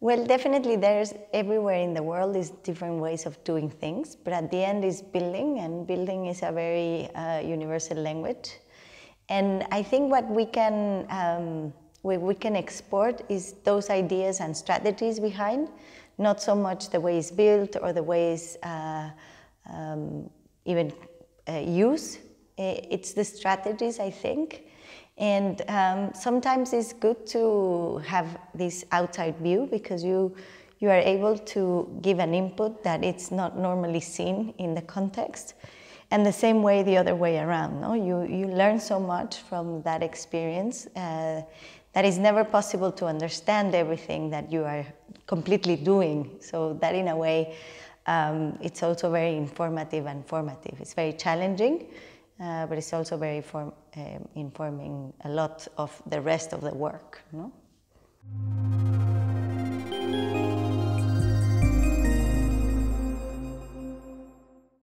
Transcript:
Well, definitely there's everywhere in the world is different ways of doing things, but at the end is building, and building is a very uh, universal language. And I think what we can um, we, we can export is those ideas and strategies behind, not so much the way it's built or the ways uh, um, even uh, used. It's the strategies, I think. And um, sometimes it's good to have this outside view because you, you are able to give an input that it's not normally seen in the context. And the same way the other way around, no? You, you learn so much from that experience uh, that it's never possible to understand everything that you are completely doing. So that in a way, um, it's also very informative and formative. It's very challenging, uh, but it's also very uh, informing a lot of the rest of the work. No?